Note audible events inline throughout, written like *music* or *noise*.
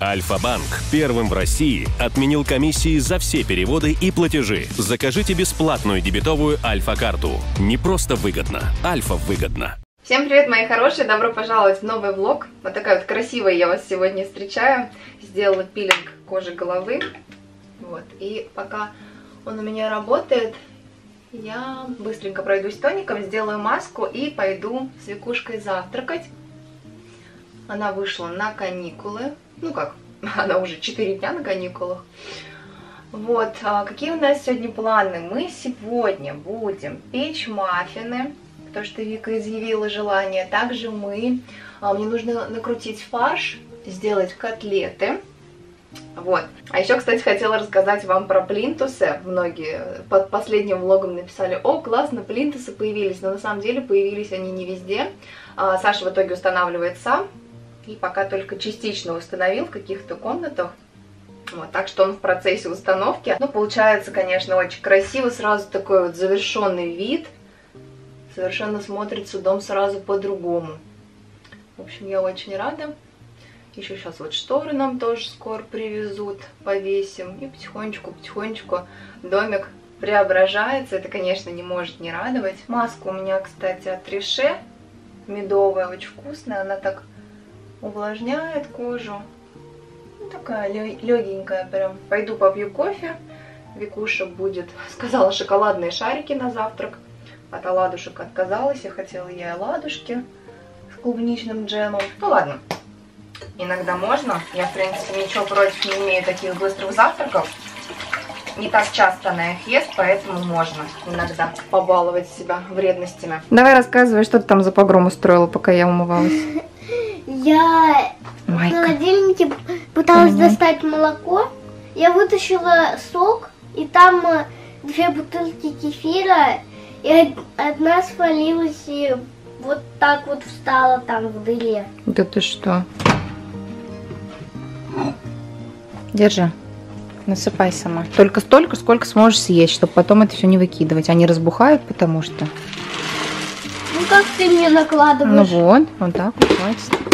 Альфа-банк первым в России отменил комиссии за все переводы и платежи. Закажите бесплатную дебетовую Альфа-карту. Не просто выгодно, Альфа выгодно. Всем привет, мои хорошие! Добро пожаловать в новый влог. Вот такая вот красивая я вас сегодня встречаю. Сделала пилинг кожи головы. Вот. И пока он у меня работает, я быстренько пройдусь тоником, сделаю маску и пойду с Викушкой завтракать. Она вышла на каникулы. Ну как, *laughs* она уже 4 дня на каникулах. Вот, а какие у нас сегодня планы? Мы сегодня будем печь маффины, потому что Вика изъявила желание. Также мы, а, мне нужно накрутить фарш, сделать котлеты. Вот. А еще, кстати, хотела рассказать вам про плинтусы. Многие под последним влогом написали, о, классно, плинтусы появились. Но на самом деле появились они не везде. А, Саша в итоге устанавливает сам и пока только частично установил в каких-то комнатах. Вот, так что он в процессе установки. Ну, получается, конечно, очень красиво, сразу такой вот завершенный вид. Совершенно смотрится дом сразу по-другому. В общем, я очень рада. Еще сейчас вот шторы нам тоже скоро привезут, повесим. И потихонечку-потихонечку домик преображается. Это, конечно, не может не радовать. Маска у меня, кстати, от Реше. Медовая, очень вкусная. Она так увлажняет кожу. Ну, такая легенькая прям. Пойду попью кофе. Викуша будет, *laughs* сказала, шоколадные шарики на завтрак. От оладушек отказалась, я хотела ей оладушки с клубничным джемом. Ну ладно, иногда можно. Я, в принципе, ничего против не имею таких быстрых завтраков. Не так часто она их ест, поэтому можно иногда побаловать себя вредностями. Давай рассказывай, что ты там за погром устроила, пока я умывалась. *laughs* Я Майка. в холодильнике пыталась угу. достать молоко. Я вытащила сок, и там э, две бутылки кефира, и одна свалилась и вот так вот встала там в дыре. Да ты что? Держи. Насыпай сама. Только столько, сколько сможешь съесть, чтобы потом это все не выкидывать. Они разбухают, потому что... Ну как ты мне накладываешь? Ну вот, вот так вот, хватит.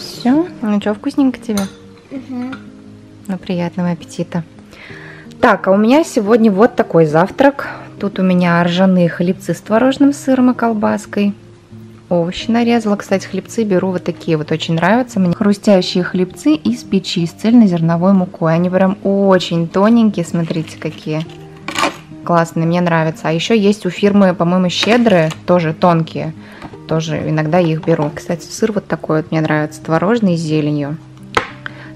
Все? Ну что, вкусненько тебе? Угу. Ну, приятного аппетита. Так, а у меня сегодня вот такой завтрак. Тут у меня ржаные хлебцы с творожным сыром и колбаской. Овощи нарезала. Кстати, хлебцы беру вот такие вот, очень нравятся мне. Хрустящие хлебцы из печи с цельнозерновой мукой. Они прям очень тоненькие, смотрите, какие классные, мне нравятся. А еще есть у фирмы, по-моему, щедрые, тоже тонкие тоже иногда их беру. Кстати, сыр вот такой вот мне нравится, творожный с зеленью.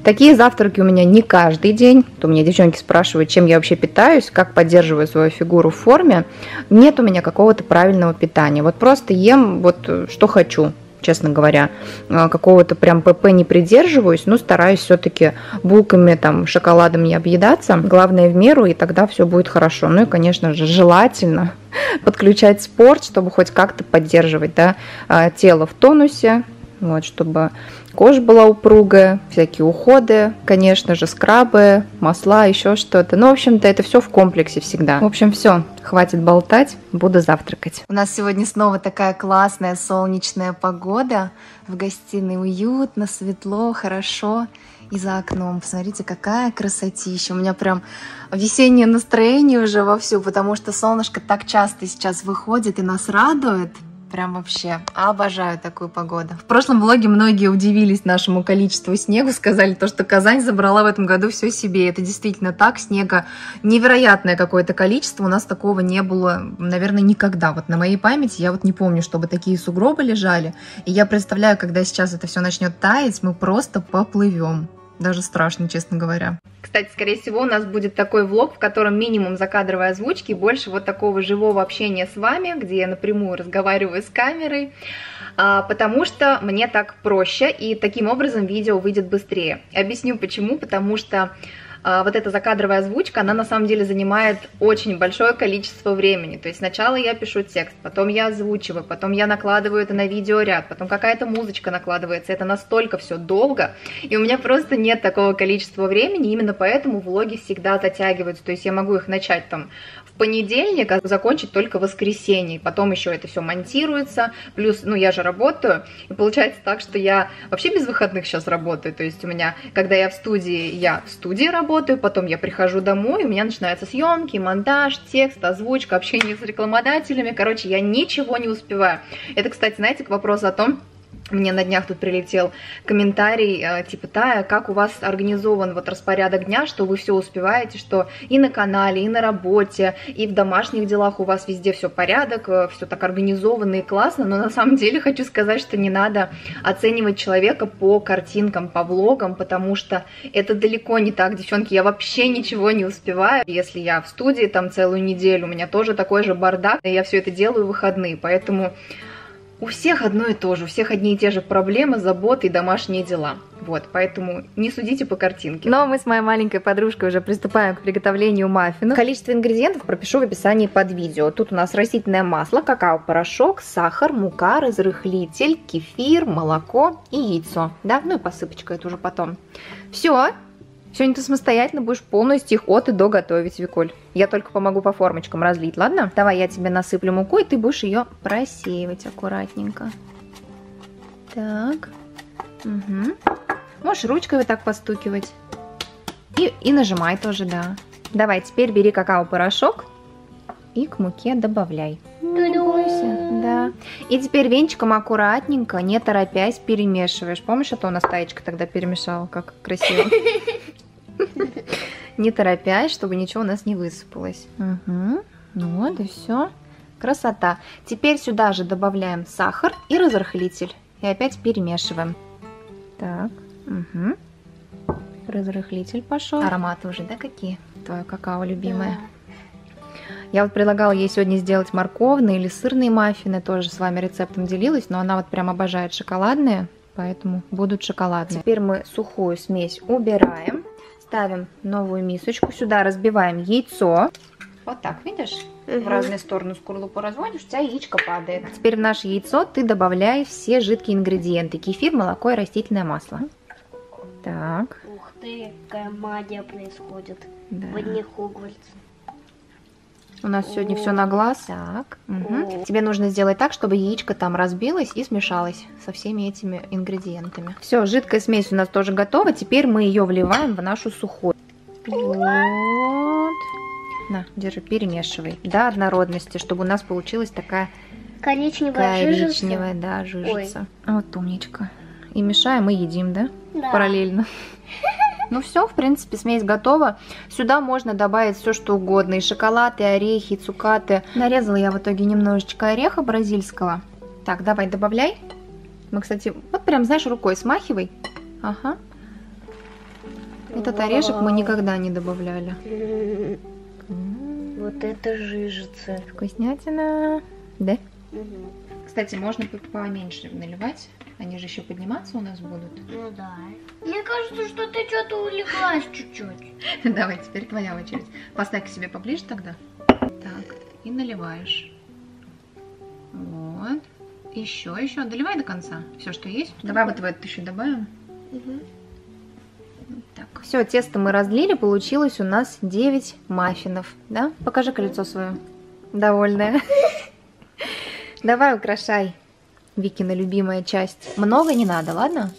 Такие завтраки у меня не каждый день. То меня девчонки спрашивают, чем я вообще питаюсь, как поддерживаю свою фигуру в форме. Нет у меня какого-то правильного питания. Вот просто ем вот э, что хочу честно говоря. А, какого-то прям ПП не придерживаюсь, но стараюсь все-таки булками, там, шоколадом не объедаться. Главное в меру, и тогда все будет хорошо. Ну и, конечно же, желательно *laughs* подключать спорт, чтобы хоть как-то поддерживать да, а, тело в тонусе, вот, чтобы кожа была упругая, всякие уходы, конечно же, скрабы, масла, еще что-то. Ну, в общем-то, это все в комплексе всегда. В общем, все, хватит болтать, буду завтракать. У нас сегодня снова такая классная солнечная погода. В гостиной уютно, светло, хорошо. И за окном, посмотрите, какая красотища. У меня прям весеннее настроение уже вовсю, потому что солнышко так часто сейчас выходит и нас радует. Прям вообще обожаю такую погоду. В прошлом влоге многие удивились нашему количеству снега, сказали то, что Казань забрала в этом году все себе. Это действительно так, снега невероятное какое-то количество, у нас такого не было, наверное, никогда. Вот на моей памяти я вот не помню, чтобы такие сугробы лежали. И я представляю, когда сейчас это все начнет таять, мы просто поплывем. Даже страшно, честно говоря. Кстати, скорее всего, у нас будет такой влог, в котором минимум закадровой озвучки, больше вот такого живого общения с вами, где я напрямую разговариваю с камерой, а, потому что мне так проще, и таким образом видео выйдет быстрее. Объясню почему, потому что вот эта закадровая озвучка, она на самом деле занимает очень большое количество времени. То есть сначала я пишу текст, потом я озвучиваю, потом я накладываю это на видеоряд, потом какая-то музычка накладывается. Это настолько все долго, и у меня просто нет такого количества времени, именно поэтому влоги всегда затягиваются. То есть я могу их начать там понедельник, а закончить только в воскресенье. Потом еще это все монтируется. Плюс, ну, я же работаю. И получается так, что я вообще без выходных сейчас работаю. То есть у меня, когда я в студии, я в студии работаю, потом я прихожу домой, у меня начинаются съемки, монтаж, текст, озвучка, общение с рекламодателями. Короче, я ничего не успеваю. Это, кстати, знаете, к вопросу о том, мне на днях тут прилетел комментарий, э, типа, Тая, как у вас организован вот распорядок дня, что вы все успеваете, что и на канале, и на работе, и в домашних делах у вас везде все порядок, э, все так организованно и классно, но на самом деле хочу сказать, что не надо оценивать человека по картинкам, по влогам, потому что это далеко не так, девчонки, я вообще ничего не успеваю, если я в студии там целую неделю, у меня тоже такой же бардак, и я все это делаю в выходные, поэтому у всех одно и то же, у всех одни и те же проблемы, заботы и домашние дела. Вот, поэтому не судите по картинке. Но мы с моей маленькой подружкой уже приступаем к приготовлению маффинов. Количество ингредиентов пропишу в описании под видео. Тут у нас растительное масло, какао-порошок, сахар, мука, разрыхлитель, кефир, молоко и яйцо. Да, ну и посыпочка это уже потом. Все, Сегодня ты самостоятельно будешь полностью их от и до готовить, Виколь. Я только помогу по формочкам разлить, ладно? Давай я тебе насыплю муку, и ты будешь ее просеивать аккуратненько. Так. Угу. Можешь ручкой вот так постукивать. И, и нажимай тоже, да. Давай, теперь бери какао-порошок и к муке добавляй. Не Да. И теперь венчиком аккуратненько, не торопясь, перемешиваешь. Помнишь, а то у нас таечка тогда перемешала, как красиво. *laughs* Не торопясь, чтобы ничего у нас не высыпалось. Угу. Ну вот и все. Красота. Теперь сюда же добавляем сахар и разрыхлитель. И опять перемешиваем. Так. Угу. Разрыхлитель пошел. Ароматы уже, да, какие? Твое какао любимое. Я вот предлагала ей сегодня сделать морковные или сырные маффины, тоже с вами рецептом делилась, но она вот прям обожает шоколадные, поэтому будут шоколадные. Теперь мы сухую смесь убираем. Ставим новую мисочку. Сюда разбиваем яйцо. Вот так, видишь? Угу. В разные стороны скорлупу разводишь, у тебя яичко падает. Теперь в наше яйцо ты добавляй все жидкие ингредиенты. Кефир, молоко и растительное масло. Так. Ух ты, какая магия происходит да. в одних Хогвартс. У нас сегодня все на глаз. Так. Угу. Тебе нужно сделать так, чтобы яичко там разбилось и смешалось со всеми этими ингредиентами. Все, жидкая смесь у нас тоже готова. Теперь мы ее вливаем в нашу сухую. Вот. На, держи, перемешивай. До однородности, чтобы у нас получилась такая коричневая, коричневая жижица. да, жижица. Ой. Вот умничка. И мешаем, и едим, да? Да. Параллельно. *laughs* Ну все, в принципе, смесь готова. Сюда можно добавить все, что угодно. И шоколад, и орехи, и цукаты. Нарезала я в итоге немножечко ореха бразильского. Так, давай, добавляй. Мы, кстати, вот прям, знаешь, рукой смахивай. Ага. Этот орешек мы никогда не добавляли. Вот это жижица. Вкуснятина. Да? Кстати, можно поменьше наливать. Они же еще подниматься у нас будут. Ну да. Мне кажется, что ты что-то увлеклась чуть-чуть. *laughs* Давай, теперь твоя очередь. Поставь к себе поближе тогда. Так, и наливаешь. Вот. Еще, еще. Доливай до конца. Все, что есть. Давай вот в этот еще добавим. Угу. Так. Все, тесто мы разлили. Получилось у нас 9 маффинов. Да? Покажи колецо свое. Довольная. *laughs* Давай украшай. Викина любимая часть. Много не надо, ладно?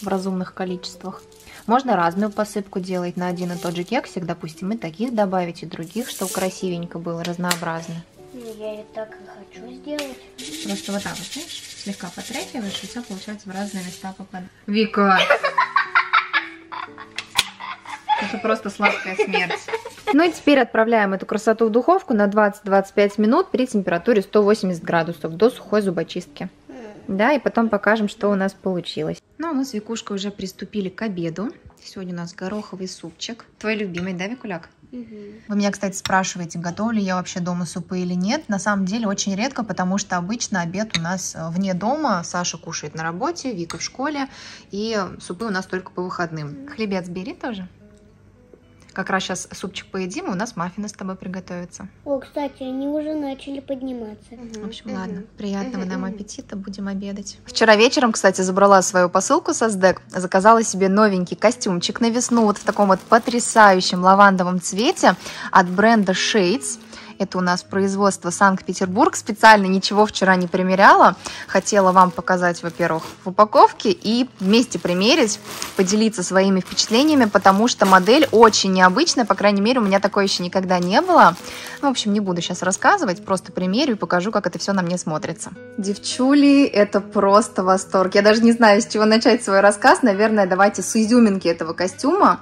В разумных количествах. Можно разную посыпку делать на один и тот же кексик, допустим, и таких добавить, и других, чтобы красивенько было, разнообразно. Ну, я и так и хочу сделать. Просто вот так вот, знаешь, слегка потряхиваешь, и все получается в разные места попадает. Вика! *laughs* Это просто сладкая смерть. Ну и теперь отправляем эту красоту в духовку на 20-25 минут при температуре 180 градусов до сухой зубочистки. Да, и потом покажем, что у нас получилось. Ну, а мы с Викушкой уже приступили к обеду. Сегодня у нас гороховый супчик. Твой любимый, да, Викуляк? Угу. Вы меня, кстати, спрашиваете, готовлю я вообще дома супы или нет. На самом деле очень редко, потому что обычно обед у нас э, вне дома. Саша кушает на работе, Вика в школе, и супы у нас только по выходным. Хлебец бери тоже. Как раз сейчас супчик поедим, и у нас маффины с тобой приготовятся. О, кстати, они уже начали подниматься. В общем, ладно. Приятного нам аппетита, будем обедать. Вчера вечером, кстати, забрала свою посылку со СДЭК, заказала себе новенький костюмчик на весну, вот в таком вот потрясающем лавандовом цвете от бренда Shades. Это у нас производство Санкт-Петербург. Специально ничего вчера не примеряла. Хотела вам показать, во-первых, в упаковке и вместе примерить, поделиться своими впечатлениями, потому что модель очень необычная. По крайней мере, у меня такое еще никогда не было. Ну, в общем, не буду сейчас рассказывать, просто примерю и покажу, как это все на мне смотрится. Девчули, это просто восторг. Я даже не знаю, с чего начать свой рассказ. Наверное, давайте с изюминки этого костюма.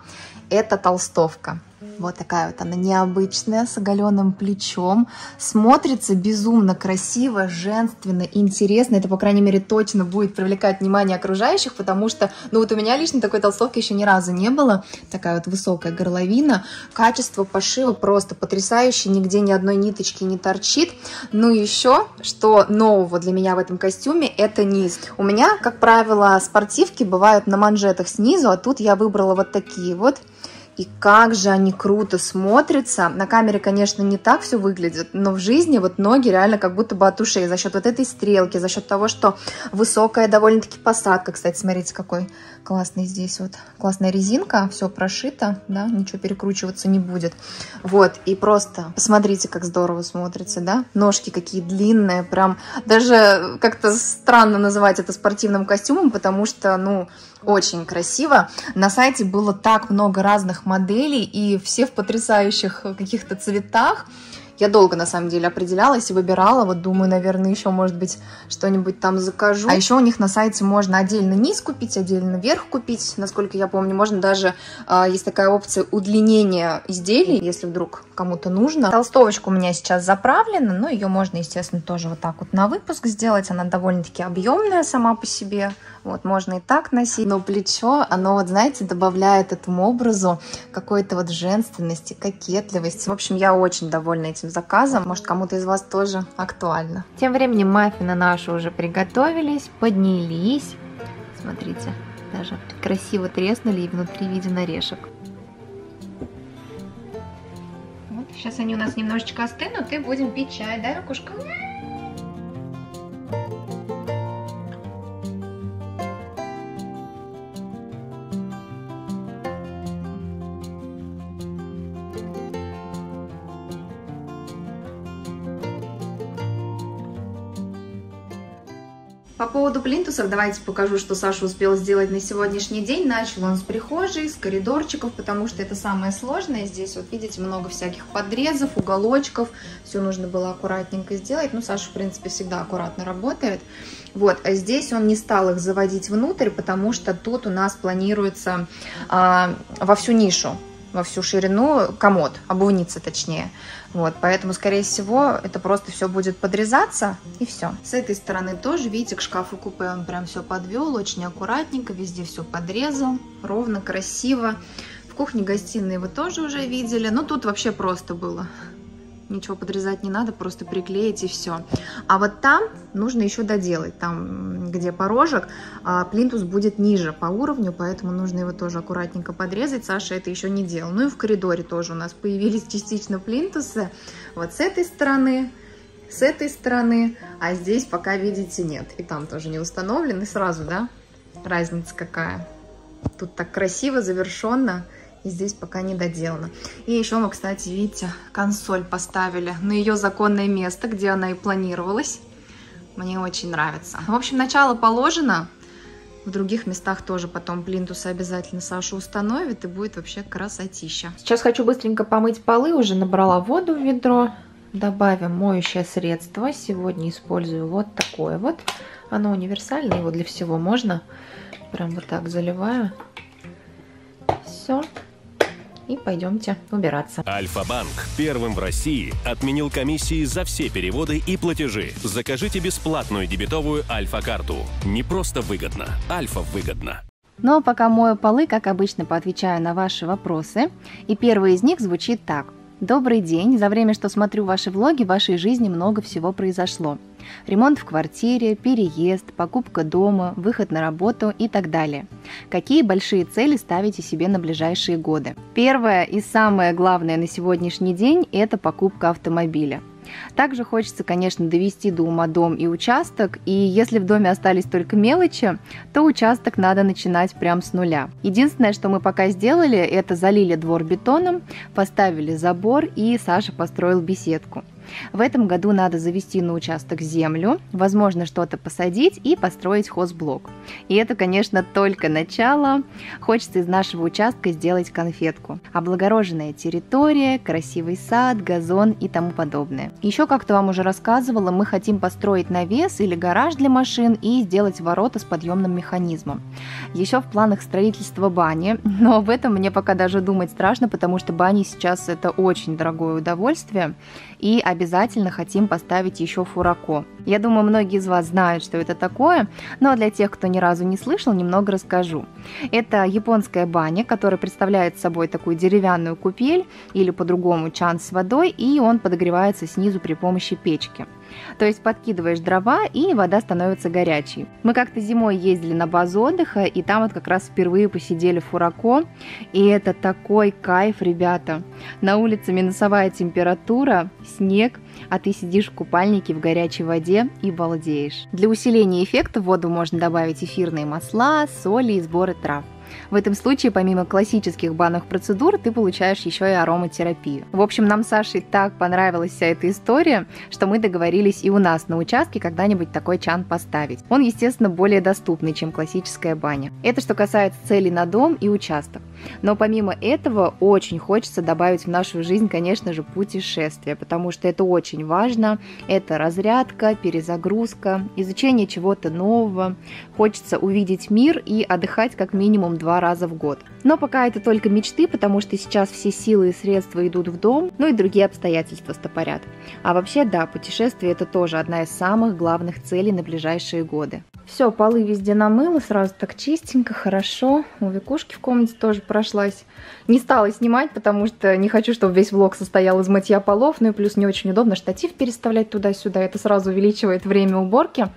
Это толстовка. Вот такая вот она необычная, с оголенным плечом. Смотрится безумно красиво, женственно, интересно. Это, по крайней мере, точно будет привлекать внимание окружающих, потому что, ну вот у меня лично такой толстовки еще ни разу не было. Такая вот высокая горловина. Качество пошива просто потрясающее, нигде ни одной ниточки не торчит. Ну и еще, что нового для меня в этом костюме, это низ. У меня, как правило, спортивки бывают на манжетах снизу, а тут я выбрала вот такие вот. И как же они круто смотрятся. На камере, конечно, не так все выглядит, но в жизни вот ноги реально как будто бы от ушей. За счет вот этой стрелки, за счет того, что высокая довольно-таки посадка. Кстати, смотрите, какой классный здесь вот. Классная резинка, все прошито, да, ничего перекручиваться не будет. Вот, и просто посмотрите, как здорово смотрится, да. Ножки какие длинные, прям даже как-то странно называть это спортивным костюмом, потому что, ну, очень красиво. На сайте было так много разных моделей, и все в потрясающих каких-то цветах. Я долго, на самом деле, определялась и выбирала. Вот думаю, наверное, еще, может быть, что-нибудь там закажу. А еще у них на сайте можно отдельно низ купить, отдельно верх купить. Насколько я помню, можно даже, э, есть такая опция удлинения изделий, если вдруг кому-то нужно. Толстовочка у меня сейчас заправлена, но ее можно, естественно, тоже вот так вот на выпуск сделать. Она довольно-таки объемная сама по себе. Вот, можно и так носить. Но плечо, оно вот, знаете, добавляет этому образу какой-то вот женственности, кокетливости. В общем, я очень довольна этим заказом. Может, кому-то из вас тоже актуально. Тем временем маффины наши уже приготовились, поднялись. Смотрите, даже красиво треснули и внутри виден орешек. Вот, сейчас они у нас немножечко остынут и будем пить чай, да, Ракушка? Поводу плинтусов давайте покажу, что Саша успел сделать на сегодняшний день. Начал он с прихожей, с коридорчиков, потому что это самое сложное. Здесь вот видите много всяких подрезов, уголочков. Все нужно было аккуратненько сделать. Ну, Саша, в принципе, всегда аккуратно работает. Вот, а здесь он не стал их заводить внутрь, потому что тут у нас планируется а, во всю нишу во всю ширину комод, обувница точнее. Вот, поэтому, скорее всего, это просто все будет подрезаться и все. С этой стороны тоже, видите, к шкафу купе он прям все подвел, очень аккуратненько, везде все подрезал, ровно, красиво. В кухне-гостиной вы тоже уже видели, но тут вообще просто было ничего подрезать не надо, просто приклеить и все. А вот там нужно еще доделать, там, где порожек, а плинтус будет ниже по уровню, поэтому нужно его тоже аккуратненько подрезать. Саша это еще не делал. Ну и в коридоре тоже у нас появились *laughs* частично плинтусы. Вот с этой стороны, с этой стороны, а здесь пока, видите, нет. И там тоже не установлен, и сразу, да, разница какая. Тут так красиво, завершенно. И здесь пока не доделано. И еще мы, кстати, видите, консоль поставили на ее законное место, где она и планировалась. Мне очень нравится. В общем, начало положено. В других местах тоже потом плинтусы обязательно Саша установит, и будет вообще красотища. Сейчас хочу быстренько помыть полы. Уже набрала воду в ведро. Добавим моющее средство. Сегодня использую вот такое вот. Оно универсальное, его для всего можно. Прям вот так заливаю. Все и пойдемте убираться. Альфа-банк первым в России отменил комиссии за все переводы и платежи. Закажите бесплатную дебетовую Альфа-карту. Не просто выгодно, Альфа выгодно. Ну а пока мою полы, как обычно, поотвечаю на ваши вопросы. И первый из них звучит так. Добрый день. За время, что смотрю ваши влоги, в вашей жизни много всего произошло. Ремонт в квартире, переезд, покупка дома, выход на работу и так далее. Какие большие цели ставите себе на ближайшие годы? Первое и самое главное на сегодняшний день – это покупка автомобиля. Также хочется, конечно, довести до ума дом и участок, и если в доме остались только мелочи, то участок надо начинать прям с нуля. Единственное, что мы пока сделали, это залили двор бетоном, поставили забор, и Саша построил беседку. В этом году надо завести на участок землю, возможно, что-то посадить и построить хозблок. И это, конечно, только начало. Хочется из нашего участка сделать конфетку. Облагороженная территория, красивый сад, газон и тому подобное. Еще как-то вам уже рассказывала, мы хотим построить навес или гараж для машин и сделать ворота с подъемным механизмом. Еще в планах строительства бани, но об этом мне пока даже думать страшно, потому что бани сейчас это очень дорогое удовольствие и обязательно хотим поставить еще фурако. Я думаю, многие из вас знают, что это такое, но для тех, кто ни разу не слышал, немного расскажу. Это японская баня, которая представляет собой такую деревянную купель или по-другому чан с водой, и он подогревается снизу при помощи печки. То есть подкидываешь дрова, и вода становится горячей. Мы как-то зимой ездили на базу отдыха, и там вот как раз впервые посидели в Фурако, и это такой кайф, ребята. На улице минусовая температура, снег, а ты сидишь в купальнике в горячей воде и балдеешь. Для усиления эффекта в воду можно добавить эфирные масла, соли и сборы трав. В этом случае, помимо классических банных процедур, ты получаешь еще и ароматерапию. В общем, нам с Сашей так понравилась вся эта история, что мы договорились и у нас на участке когда-нибудь такой чан поставить. Он, естественно, более доступный, чем классическая баня. Это что касается целей на дом и участок. Но помимо этого, очень хочется добавить в нашу жизнь, конечно же, путешествия, потому что это очень важно. Это разрядка, перезагрузка, изучение чего-то нового. Хочется увидеть мир и отдыхать как минимум два раза в год. Но пока это только мечты, потому что сейчас все силы и средства идут в дом, ну и другие обстоятельства стопорят. А вообще, да, путешествие это тоже одна из самых главных целей на ближайшие годы. Все, полы везде намыла, сразу так чистенько, хорошо. У Викушки в комнате тоже прошлась. Не стала снимать, потому что не хочу, чтобы весь влог состоял из мытья полов. Ну и плюс не очень удобно штатив переставлять туда-сюда. Это сразу увеличивает время уборки.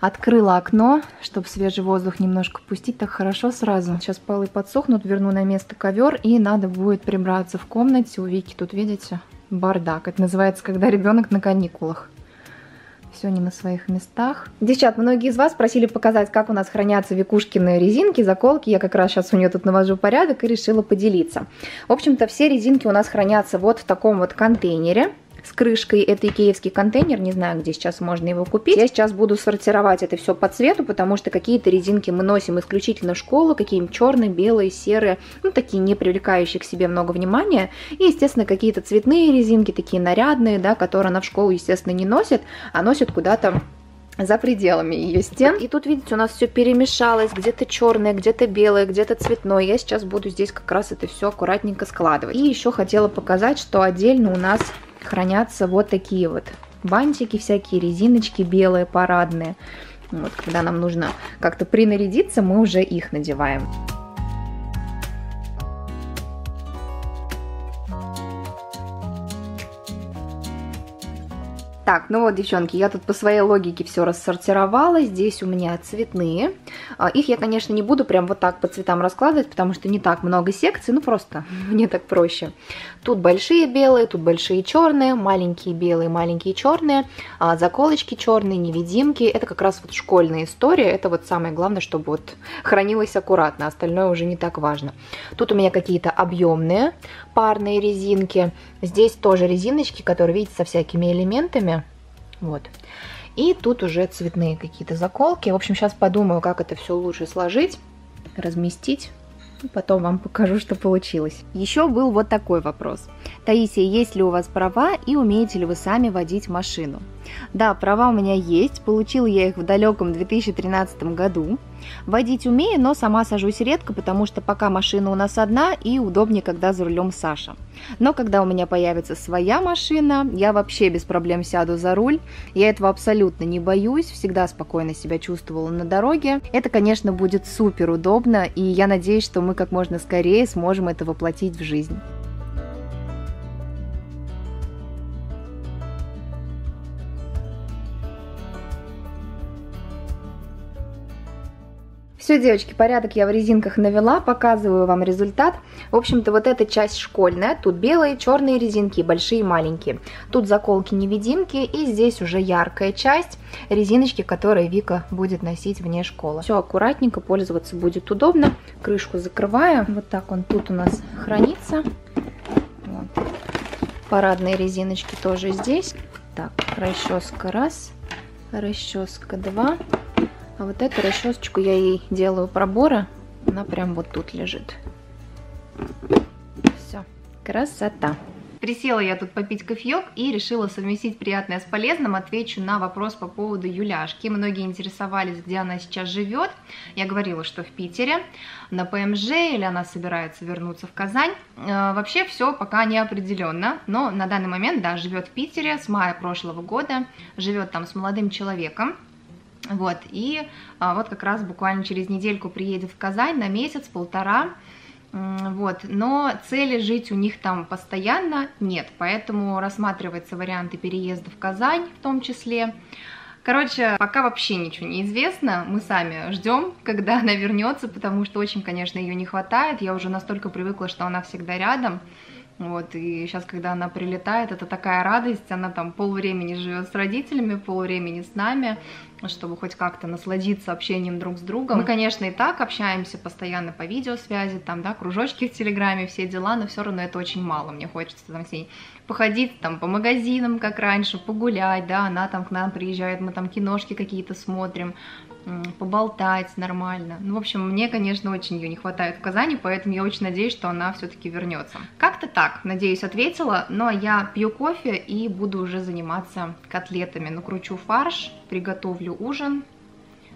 Открыла окно, чтобы свежий воздух немножко пустить, так хорошо сразу. Сейчас полы подсохнут, верну на место ковер, и надо будет прибраться в комнате. У Вики тут, видите, бардак. Это называется, когда ребенок на каникулах. Все не на своих местах. Девчат, многие из вас просили показать, как у нас хранятся Викушкины резинки, заколки. Я как раз сейчас у нее тут навожу порядок и решила поделиться. В общем-то, все резинки у нас хранятся вот в таком вот контейнере с крышкой. Это икеевский контейнер, не знаю, где сейчас можно его купить. Я сейчас буду сортировать это все по цвету, потому что какие-то резинки мы носим исключительно в школу, какие-нибудь черные, белые, серые, ну, такие не привлекающие к себе много внимания. И, естественно, какие-то цветные резинки, такие нарядные, да, которые она в школу, естественно, не носит, а носит куда-то за пределами ее стен. И тут, видите, у нас все перемешалось, где-то черное, где-то белое, где-то цветное. Я сейчас буду здесь как раз это все аккуратненько складывать. И еще хотела показать, что отдельно у нас хранятся вот такие вот бантики, всякие резиночки белые, парадные. Вот, когда нам нужно как-то принарядиться, мы уже их надеваем. Так, ну вот, девчонки, я тут по своей логике все рассортировала. Здесь у меня цветные. А, их я, конечно, не буду прям вот так по цветам раскладывать, потому что не так много секций, ну просто *laughs* мне так проще. Тут большие белые, тут большие черные, маленькие белые, маленькие черные, а, заколочки черные, невидимки. Это как раз вот школьная история, это вот самое главное, чтобы вот *laughs* хранилось аккуратно, остальное уже не так важно. Тут у меня какие-то объемные парные резинки. Здесь тоже резиночки, которые, видите, со всякими элементами. Вот. И тут уже цветные какие-то заколки. В общем, сейчас подумаю, как это все лучше сложить, разместить. Потом вам покажу, что получилось. Еще был вот такой вопрос. Таисия, есть ли у вас права и умеете ли вы сами водить машину? Да, права у меня есть, получила я их в далеком 2013 году. Водить умею, но сама сажусь редко, потому что пока машина у нас одна и удобнее, когда за рулем Саша. Но когда у меня появится своя машина, я вообще без проблем сяду за руль. Я этого абсолютно не боюсь, всегда спокойно себя чувствовала на дороге. Это, конечно, будет супер удобно, и я надеюсь, что мы как можно скорее сможем это воплотить в жизнь. Все, девочки, порядок я в резинках навела, показываю вам результат. В общем-то, вот эта часть школьная, тут белые, черные резинки, большие и маленькие. Тут заколки-невидимки, и здесь уже яркая часть, резиночки, которые Вика будет носить вне школы. Все аккуратненько, пользоваться будет удобно. Крышку закрываю, вот так он тут у нас хранится. Вот. Парадные резиночки тоже здесь. Так, расческа раз, расческа два. А вот эту расчесочку я ей делаю пробора. Она прям вот тут лежит. Все, красота. Присела я тут попить кофеек и решила совместить приятное с полезным. Отвечу на вопрос по поводу Юляшки. Многие интересовались, где она сейчас живет. Я говорила, что в Питере, на ПМЖ, или она собирается вернуться в Казань. Э, вообще все пока не определенно, но на данный момент, да, живет в Питере с мая прошлого года, живет там с молодым человеком. Вот, и а, вот как раз буквально через недельку приедет в Казань на месяц-полтора, вот, но цели жить у них там постоянно нет, поэтому рассматривается варианты переезда в Казань в том числе. Короче, пока вообще ничего не известно, мы сами ждем, *laughs* когда она вернется, потому что очень, конечно, ее не хватает, я уже настолько привыкла, что она всегда рядом, вот, и сейчас, когда она прилетает, это такая радость, она там полвремени живет с родителями, полвремени с нами, чтобы хоть как-то насладиться общением друг с другом. Мы, конечно, и так общаемся постоянно по видеосвязи, там, да, кружочки в Телеграме, все дела, но все равно это очень мало. Мне хочется там с ней походить там по магазинам, как раньше, погулять, да, она там к нам приезжает, мы там киношки какие-то смотрим, поболтать нормально. Ну, в общем, мне, конечно, очень ее не хватает в Казани, поэтому я очень надеюсь, что она все-таки вернется. Как-то так, надеюсь, ответила. А я пью кофе и буду уже заниматься котлетами. Накручу фарш, приготовлю ужин.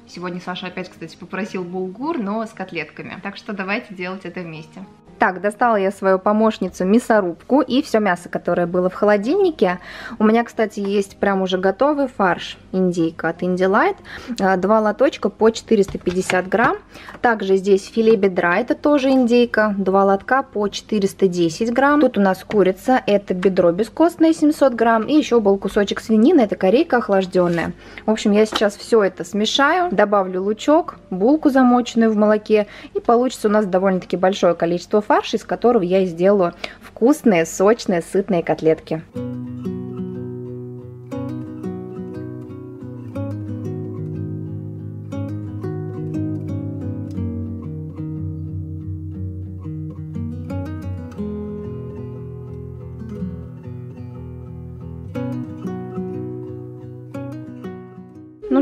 Сегодня Саша опять, кстати, попросил булгур, но с котлетками. Так что давайте делать это вместе. Так, достала я свою помощницу мясорубку и все мясо, которое было в холодильнике. У меня, кстати, есть прям уже готовый фарш индейка от Indie Light. А, два лоточка по 450 грамм. Также здесь филе бедра, это тоже индейка. Два лотка по 410 грамм. Тут у нас курица, это бедро бескостное 700 грамм. И еще был кусочек свинины, это корейка охлажденная. В общем, я сейчас все это смешаю, добавлю лучок, булку замоченную в молоке. И получится у нас довольно-таки большое количество фарша, из которого я сделаю вкусные, сочные, сытные котлетки.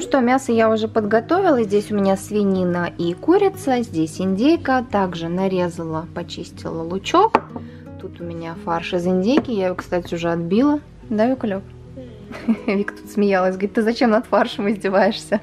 Что, мясо я уже подготовила. Здесь у меня свинина и курица, здесь индейка. Также нарезала, почистила лучок. Тут у меня фарш из индейки. Я его, кстати, уже отбила. Да, Викулек? *laughs* Вик тут смеялась, говорит, ты зачем над фаршем издеваешься?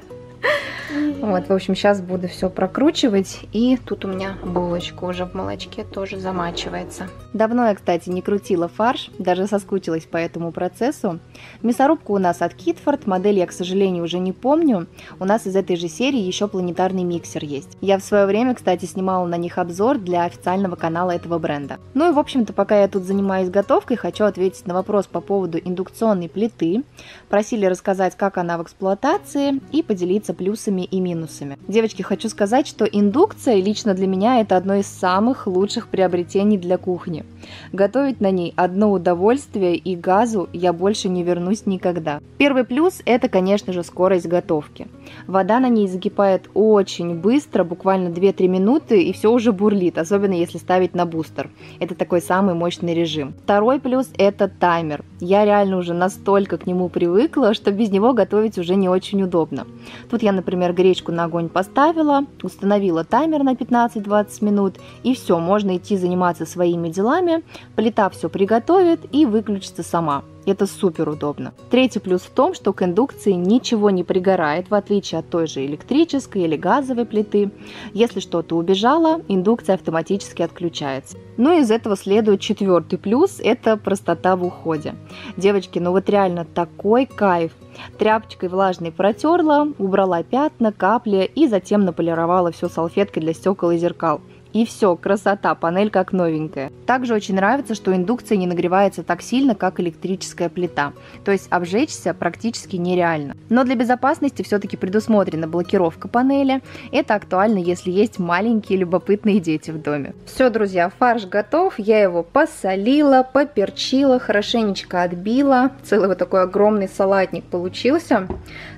Вот, в общем, сейчас буду все прокручивать. И тут у меня булочка уже в молочке тоже замачивается. Давно я, кстати, не крутила фарш, даже соскучилась по этому процессу. Мясорубка у нас от Китфорд, модель я, к сожалению, уже не помню. У нас из этой же серии еще планетарный миксер есть. Я в свое время, кстати, снимала на них обзор для официального канала этого бренда. Ну и, в общем-то, пока я тут занимаюсь готовкой, хочу ответить на вопрос по поводу индукционной плиты. Просили рассказать, как она в эксплуатации и поделиться плюсами и минусами минусами. Девочки, хочу сказать, что индукция лично для меня это одно из самых лучших приобретений для кухни. Готовить на ней одно удовольствие и газу я больше не вернусь никогда. Первый плюс это, конечно же, скорость готовки. Вода на ней закипает очень быстро, буквально 2-3 минуты, и все уже бурлит, особенно если ставить на бустер. Это такой самый мощный режим. Второй плюс это таймер. Я реально уже настолько к нему привыкла, что без него готовить уже не очень удобно. Тут я, например, гречку на огонь поставила, установила таймер на 15-20 минут, и все, можно идти заниматься своими делами, плита все приготовит и выключится сама. Это супер удобно. Третий плюс в том, что к индукции ничего не пригорает, в отличие от той же электрической или газовой плиты. Если что-то убежало, индукция автоматически отключается. Ну и из этого следует четвертый плюс – это простота в уходе. Девочки, ну вот реально такой кайф. Тряпочкой влажной протерла, убрала пятна, капли и затем наполировала все салфеткой для стекол и зеркал. И все, красота, панель как новенькая. Также очень нравится, что индукция не нагревается так сильно, как электрическая плита. То есть обжечься практически нереально. Но для безопасности все-таки предусмотрена блокировка панели. Это актуально, если есть маленькие любопытные дети в доме. Все, друзья, фарш готов. Я его посолила, поперчила, хорошенечко отбила. Целый вот такой огромный салатник получился.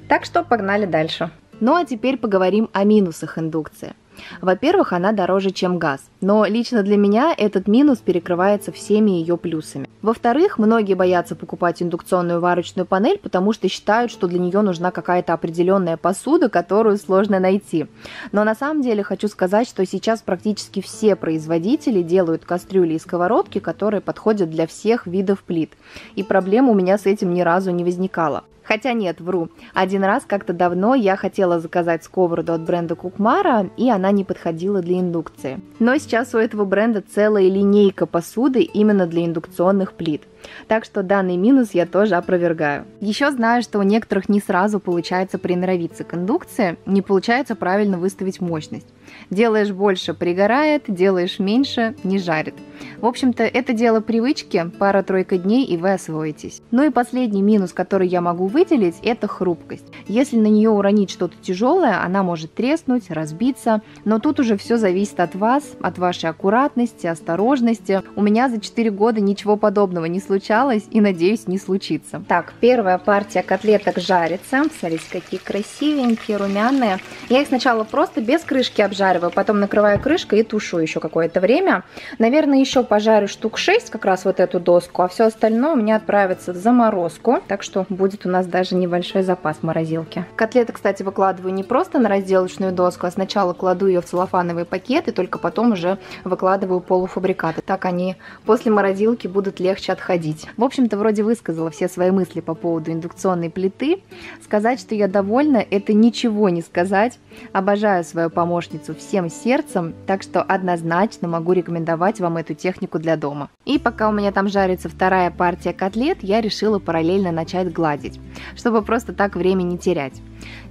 Так что погнали дальше. Ну а теперь поговорим о минусах индукции. Во-первых, она дороже, чем газ, но лично для меня этот минус перекрывается всеми ее плюсами. Во-вторых, многие боятся покупать индукционную варочную панель, потому что считают, что для нее нужна какая-то определенная посуда, которую сложно найти. Но на самом деле хочу сказать, что сейчас практически все производители делают кастрюли и сковородки, которые подходят для всех видов плит. И проблем у меня с этим ни разу не возникало. Хотя нет, вру. Один раз как-то давно я хотела заказать сковороду от бренда Кукмара, и она не подходила для индукции. Но сейчас у этого бренда целая линейка посуды именно для индукционных плит. Так что данный минус я тоже опровергаю. Еще знаю, что у некоторых не сразу получается приноровиться к индукции, не получается правильно выставить мощность. Делаешь больше – пригорает, делаешь меньше – не жарит. В общем-то, это дело привычки, пара-тройка дней и вы освоитесь. Ну и последний минус, который я могу выделить, это хрупкость. Если на нее уронить что-то тяжелое, она может треснуть, разбиться, но тут уже все зависит от вас, от вашей аккуратности, осторожности. У меня за 4 года ничего подобного не случалось и, надеюсь, не случится. Так, первая партия котлеток жарится. Смотрите, какие красивенькие, румяные. Я их сначала просто без крышки обжариваю, потом накрываю крышкой и тушу еще какое-то время. Наверное, еще пожарю штук 6 как раз вот эту доску, а все остальное у меня отправится в заморозку. Так что будет у нас даже небольшой запас морозилки. Котлеты, кстати, выкладываю не просто на разделочную доску, а сначала кладу ее в целлофановый пакет и только потом уже выкладываю полуфабрикаты. Так они после морозилки будут легче отходить. В общем-то, вроде высказала все свои мысли по поводу индукционной плиты. Сказать, что я довольна, это ничего не сказать. Обожаю свою помощницу всем сердцем, так что однозначно могу рекомендовать вам эту технику для дома. И пока у меня там жарится вторая партия котлет, я решила параллельно начать гладить, чтобы просто так время не терять.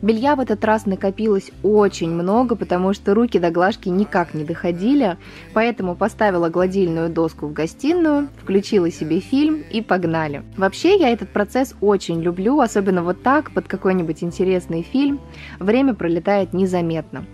Белья в этот раз накопилось очень много, потому что руки до глажки никак не доходили, поэтому поставила гладильную доску в гостиную, включила себе фильм и погнали. Вообще я этот процесс очень люблю, особенно вот так, под какой-нибудь интересный фильм. Время пролетает незаметно.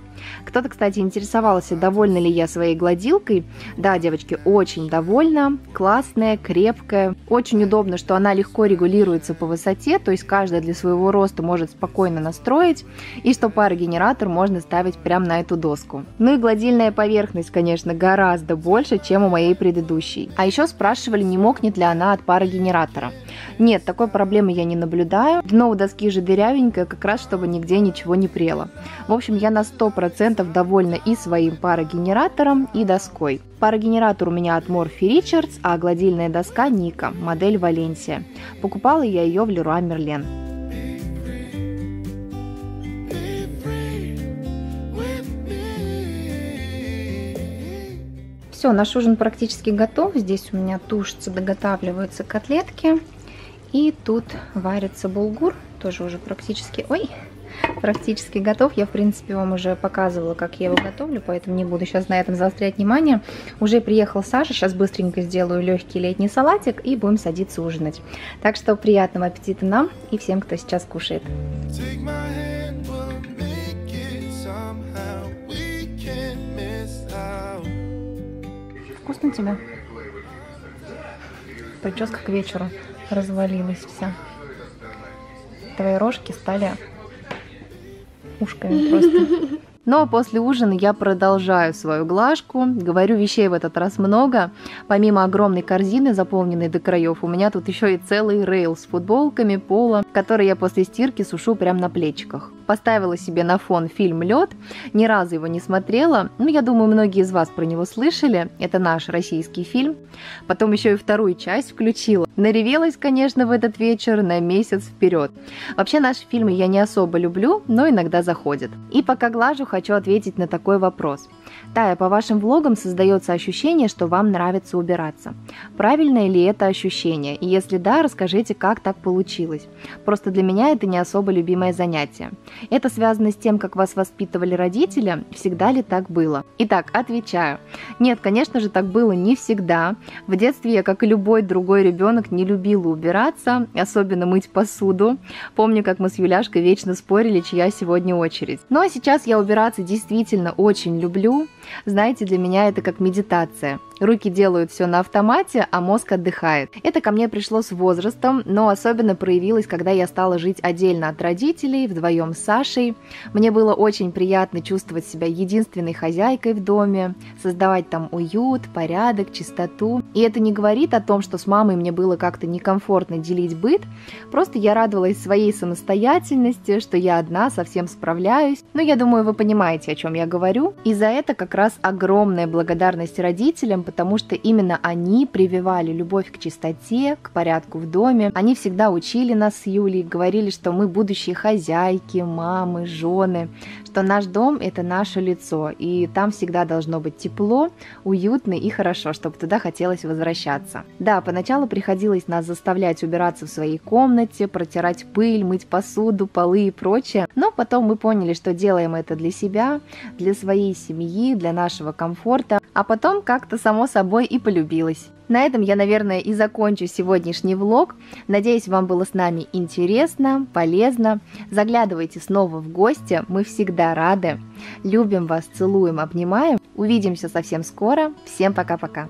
Кто-то, кстати, интересовался, довольна ли я своей гладилкой. Да, девочки, очень довольна, классная, крепкая. Очень удобно, что она легко регулируется по высоте, то есть каждая для своего роста может спокойно настроить, и что парогенератор можно ставить прямо на эту доску. Ну и гладильная поверхность, конечно, гораздо больше, чем у моей предыдущей. А еще спрашивали, не мокнет ли она от парогенератора. Нет, такой проблемы я не наблюдаю. Дно у доски же дырявенькое, как раз чтобы нигде ничего не прело. В общем, я на 100% довольна и своим парогенератором, и доской. Парогенератор у меня от Morphe Richards, а гладильная доска Ника, модель Валенсия. Покупала я ее в Leroy Merlin. Все, наш ужин практически готов. Здесь у меня тушатся, доготавливаются котлетки. И тут варится булгур, тоже уже практически, ой, практически готов. Я, в принципе, вам уже показывала, как я его готовлю, поэтому не буду сейчас на этом заострять внимание. Уже приехал Саша, сейчас быстренько сделаю легкий летний салатик и будем садиться ужинать. Так что приятного аппетита нам и всем, кто сейчас кушает. Вкусно тебе? Прическа к вечеру развалилась вся. Твои рожки стали ушками просто. *laughs* Но после ужина я продолжаю свою глажку. Говорю, вещей в этот раз много. Помимо огромной корзины, заполненной до краев, у меня тут еще и целый рейл с футболками, поло, который я после стирки сушу прямо на плечиках. Поставила себе на фон фильм «Лед». Ни разу его не смотрела, но я думаю, многие из вас про него слышали. Это наш российский фильм. Потом еще и вторую часть включила. Наревелась, конечно, в этот вечер на месяц вперед. Вообще наши фильмы я не особо люблю, но иногда заходят. И пока глажу, хочу ответить на такой вопрос. Тая, по вашим влогам создается ощущение, что вам нравится убираться. Правильное ли это ощущение? И если да, расскажите, как так получилось. Просто для меня это не особо любимое занятие. Это связано с тем, как вас воспитывали родители, всегда ли так было? Итак, отвечаю. Нет, конечно же, так было не всегда. В детстве я, как и любой другой ребенок, не любила убираться, особенно мыть посуду. Помню, как мы с Юляшкой вечно спорили, чья сегодня очередь. Ну а сейчас я убираться действительно очень люблю. Знаете, для меня это как медитация. Руки делают все на автомате, а мозг отдыхает. Это ко мне пришло с возрастом, но особенно проявилось, когда я стала жить отдельно от родителей, вдвоем с Сашей. Мне было очень приятно чувствовать себя единственной хозяйкой в доме, создавать там уют, порядок, чистоту. И это не говорит о том, что с мамой мне было как-то некомфортно делить быт, просто я радовалась своей самостоятельности, что я одна совсем справляюсь. Но я думаю, вы понимаете, о чем я говорю. И за это как раз огромная благодарность родителям, потому что именно они прививали любовь к чистоте, к порядку в доме. Они всегда учили нас с Юлей, говорили, что мы будущие хозяйки, мамы, жены, что наш дом – это наше лицо, и там всегда должно быть тепло, уютно и хорошо, чтобы туда хотелось возвращаться. Да, поначалу приходилось нас заставлять убираться в своей комнате, протирать пыль, мыть посуду, полы и прочее, но потом мы поняли, что делаем это для себя, для своей семьи, для нашего комфорта, а потом как-то само собой и полюбилась. На этом я, наверное, и закончу сегодняшний влог. Надеюсь, вам было с нами интересно, полезно. Заглядывайте снова в гости, мы всегда рады. Любим вас, целуем, обнимаем. Увидимся совсем скоро. Всем пока-пока.